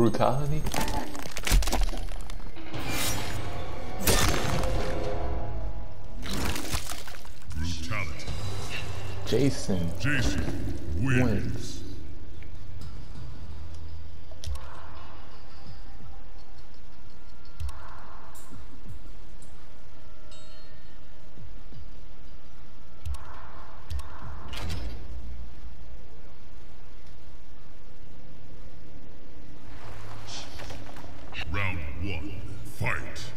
Brutality? Brutality. Jason Jason wins. wins. One, fight.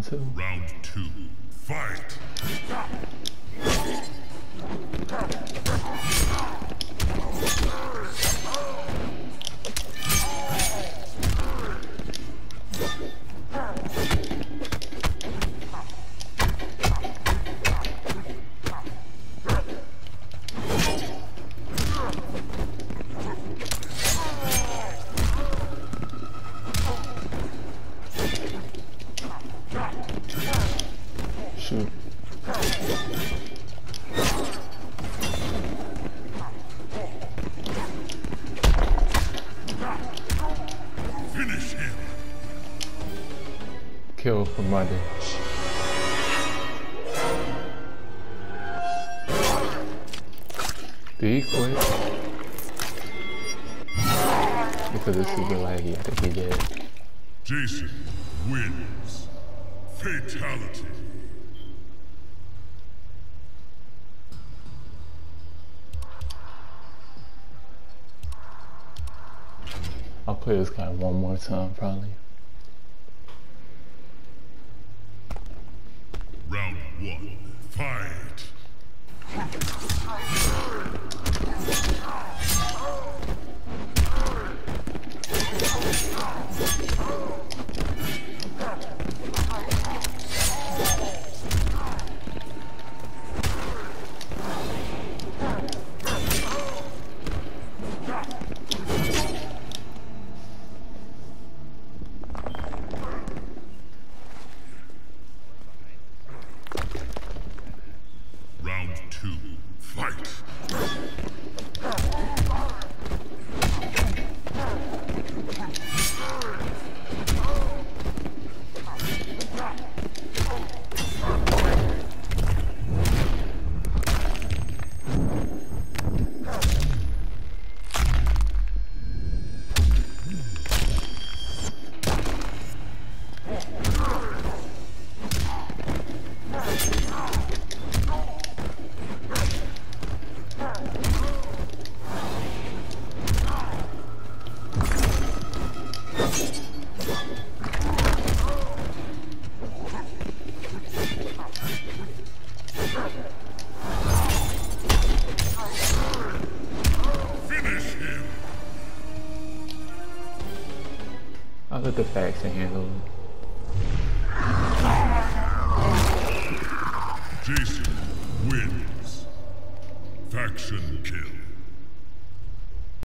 Round two. Fight. Shoot. Finish him. Kill for mother. Did he quit? Because it's super laggy, I think he did. Jason wins. Fatality. I'll play this guy one more time, probably. Round one, fight. artifacts and handle it. Jason wins. Faction kill.